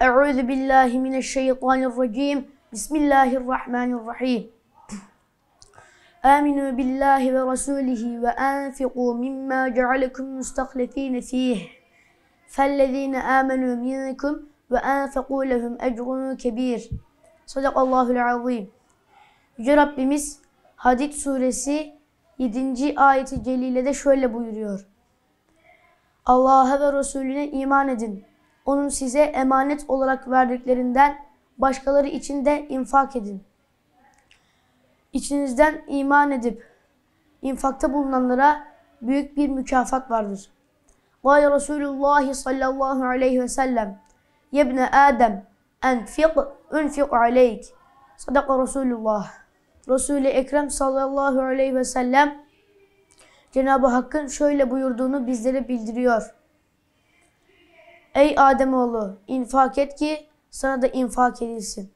Euzu billahi mineşşeytanirracim. Bismillahirrahmanirrahim. Aminu billahi ve rasulihi ve enfiqu mimma cealekum mustahlefine fih. Fellezine amenu minkum ve enfiqu lehum ecrun kebir. Sadakallahul azim. Yüce Rabbimiz Hadid suresi 7. ayeti celilede şöyle buyuruyor. Allah'a ve Resulüne iman edin. Onun size emanet olarak verdiklerinden başkaları için de infak edin. İçinizden iman edip infakta bulunanlara büyük bir mükafat vardır. Gâle Resulullah sallallahu aleyhi ve sellem Yebne Adem enfik unfik aleyk Sadaka Resulullah Resul-i Ekrem sallallahu aleyhi ve sellem Cenab-ı Hakk'ın şöyle buyurduğunu bizlere bildiriyor. Ey Ademoğlu infak et ki sana da infak edilsin.